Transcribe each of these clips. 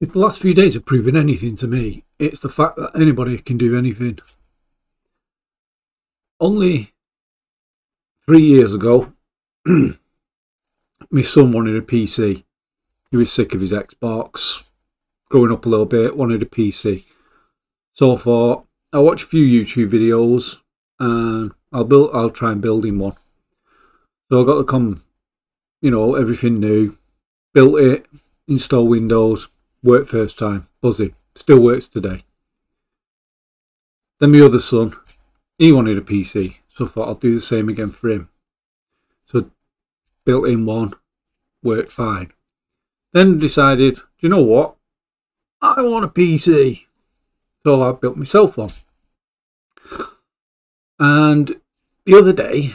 If the last few days have proven anything to me, it's the fact that anybody can do anything. Only three years ago, my son wanted a PC. He was sick of his Xbox. Growing up a little bit, wanted a PC. So I thought, I'll watch a few YouTube videos and I'll build I'll try and build him one. So I got to come, you know, everything new. Built it, install Windows, worked first time, buzzing. Still works today. Then my other son, he wanted a PC, so I thought I'll do the same again for him. So built in one, worked fine. Then decided, do you know what? I want a PC. So I built myself one. And the other day,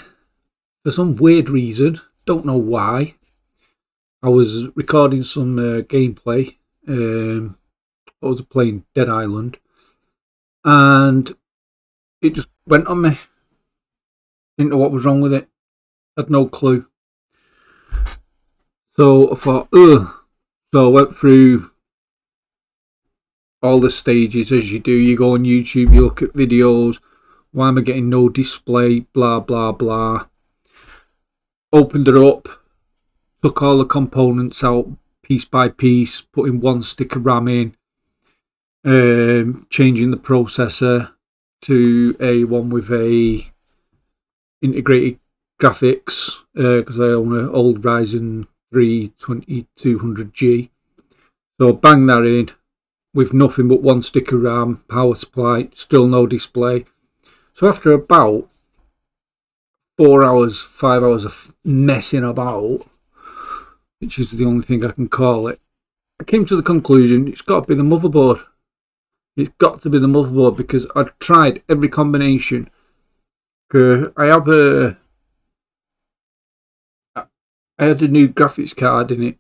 for some weird reason, don't know why, I was recording some uh, gameplay. Um, I was playing Dead Island, and it just went on me. Didn't know what was wrong with it. Had no clue. So I thought, ugh. So I went through all the stages as you do. You go on YouTube, you look at videos. Why am I getting no display? Blah, blah, blah. Opened it up, took all the components out piece by piece, putting one stick of RAM in, um, changing the processor to a one with a integrated graphics because uh, I own an old Ryzen 3 2200G. So bang that in with nothing but one stick of RAM, power supply, still no display. So after about four hours, five hours of messing about, which is the only thing I can call it, I came to the conclusion it's got to be the motherboard. It's got to be the motherboard because I tried every combination. I have a, I had a new graphics card in it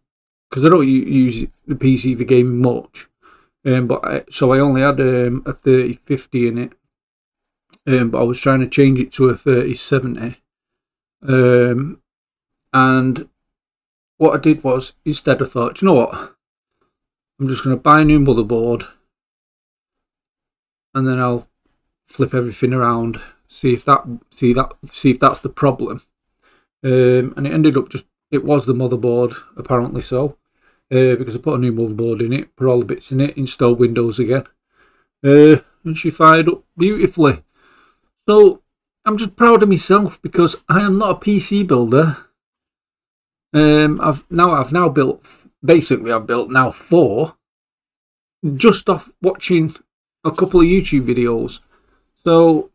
because I don't use the PC for gaming much. Um, but I, so I only had um, a 3050 in it. Um, but I was trying to change it to a 3070. Um, and what I did was, instead I thought, you know what? I'm just going to buy a new motherboard and then I'll flip everything around, see if that, see that, see if that's the problem. Um, and it ended up just, it was the motherboard, apparently so uh, because I put a new motherboard in it, put all the bits in it, installed Windows again, uh, and she fired up beautifully. So I'm just proud of myself because I am not a PC builder. Um, I've now I've now built basically I've built now four just off watching a couple of YouTube videos. So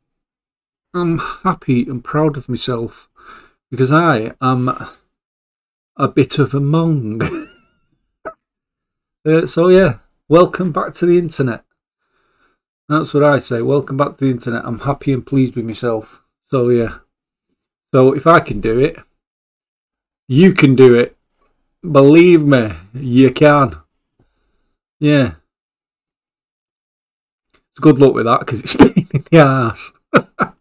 I'm happy and proud of myself because I am a bit of a mong. Uh, so yeah, welcome back to the internet. That's what I say. Welcome back to the internet. I'm happy and pleased with myself. So yeah. So if I can do it, you can do it. Believe me, you can. Yeah. It's good luck with that because it's been in the ass.